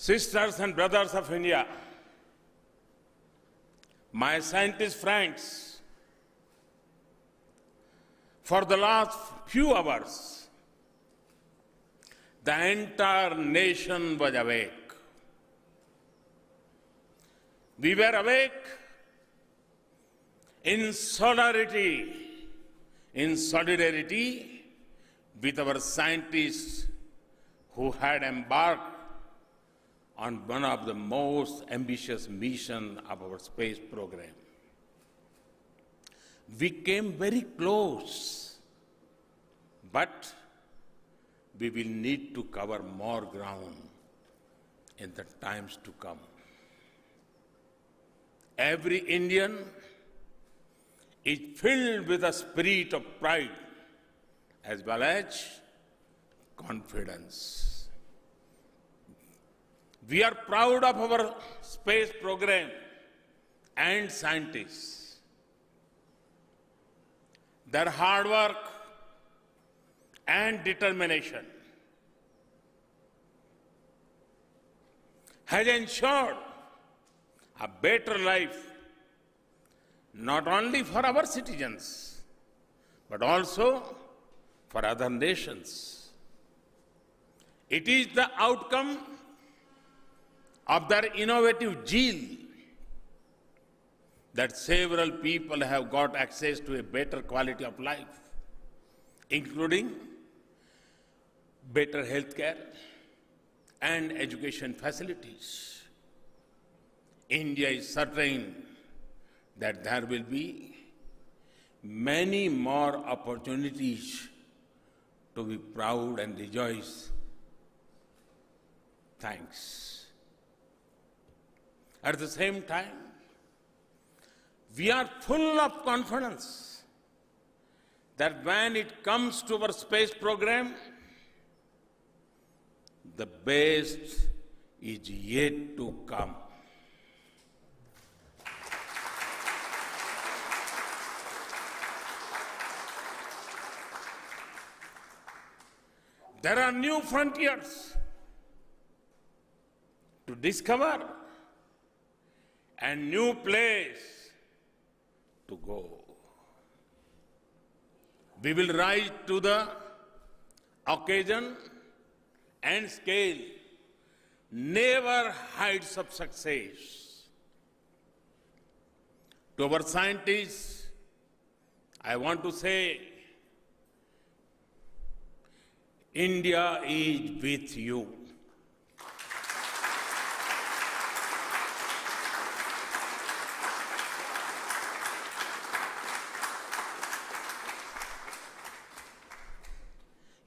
Sisters and brothers of India, my scientist friends, for the last few hours, the entire nation was awake. We were awake in solidarity, in solidarity with our scientists who had embarked on one of the most ambitious missions of our space program. We came very close, but we will need to cover more ground in the times to come. Every Indian is filled with a spirit of pride as well as confidence. We are proud of our space program and scientists. Their hard work and determination has ensured a better life not only for our citizens but also for other nations. It is the outcome of their innovative zeal that several people have got access to a better quality of life, including better health care and education facilities. India is certain that there will be many more opportunities to be proud and rejoice. Thanks. At the same time, we are full of confidence that when it comes to our space program, the best is yet to come. There are new frontiers to discover and new place to go. We will rise to the occasion and scale never heights of success. To our scientists, I want to say, India is with you.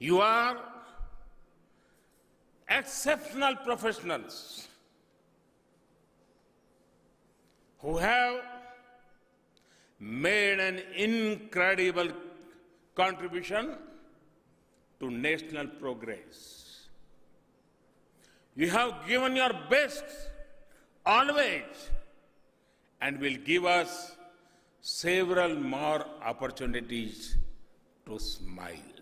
You are exceptional professionals who have made an incredible contribution to national progress. You have given your best always and will give us several more opportunities to smile.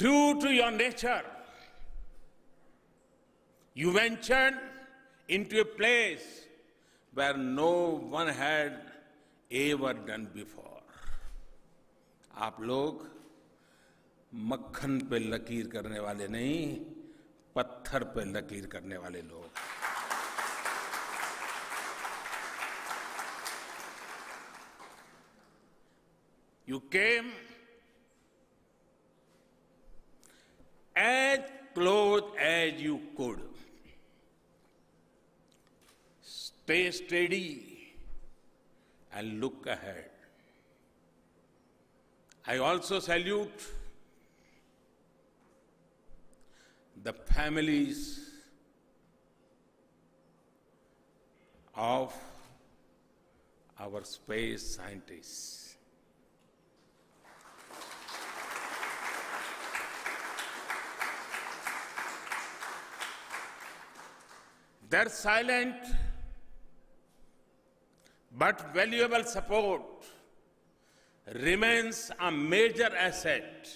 True to your nature, you ventured into a place where no one had ever done before. आप लोग मक्खन पे लकीर करने वाले नहीं पत्थर पे लकीर करने वाले लोग You came as close as you could. Stay steady and look ahead. I also salute the families of our space scientists. Their silent but valuable support remains a major asset